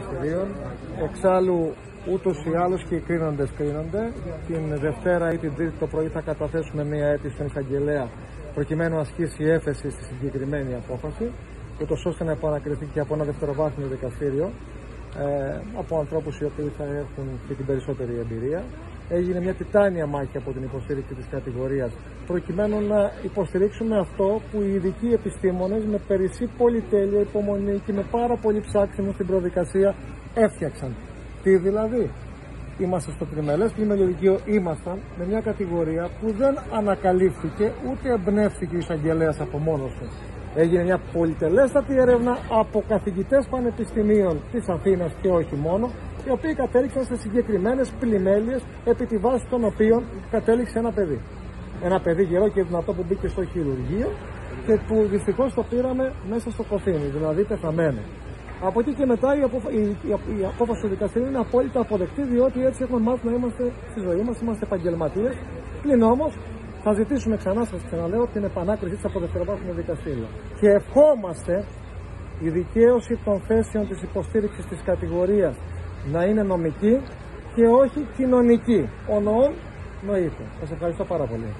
δικαστηρίων. Εξάλλου, ούτως ή άλλως και οι κρίνοντες κρίνονται. Την Δευτέρα ή την Τρίτη το πρωί θα καταθέσουμε μία αίτηση στον εισαγγελέα προκειμένου να ασκήσει έφεση στη συγκεκριμένη απόφαση, ούτως ώστε να επανακριθεί και από ένα δευτεροβάθμιο δικαστήριο ε, από ανθρώπους οι οποίοι θα έχουν και την περισσότερη εμπειρία. Έγινε μια τιτάνια μάχη από την υποστήριξη της κατηγορίας προκειμένου να υποστηρίξουμε αυτό που οι ειδικοί επιστήμονες με περισσή πολυτέλεια, υπομονή και με πάρα πολύ ψάξιμο στην προδικασία έφτιαξαν. Τι δηλαδή, είμαστε στο τριμελές πλημελιωδικείο, ήμασταν με μια κατηγορία που δεν ανακαλύφθηκε ούτε εμπνεύστηκε ο εισαγγελέας από μόνος του. Έγινε μια πολυτελέστατη έρευνα από καθηγητές πανεπιστημίων της Αθήνας και όχι μόνο, οι οποίοι κατέληξαν σε συγκεκριμένες πλημέλειες επί τη βάση των οποίων κατέληξε ένα παιδί. Ένα παιδί γερό και δυνατό που μπήκε στο χειρουργείο και που δυστυχώς το πήραμε μέσα στο κοφίνι, δηλαδή πεθαμένο. Από εκεί και μετά η, αποφα... η... η απόφαση του δικαστηρίου είναι απόλυτα αποδεκτή, διότι έτσι έχουμε μάθει να είμαστε στη ζωή μας, είμαστε επαγγελματίες. Πλην όμως θα ζητήσουμε ξανά, σας ξαναλέω, την επανάκριση της από δευτεροβάθμιο δικαστήριο. Και ευχόμαστε η δικαίωση των θέσεων της υποστήριξης της κατηγορίας να είναι νομική και όχι κοινωνική. Ο νοόν νοείται. Σας ευχαριστώ πάρα πολύ.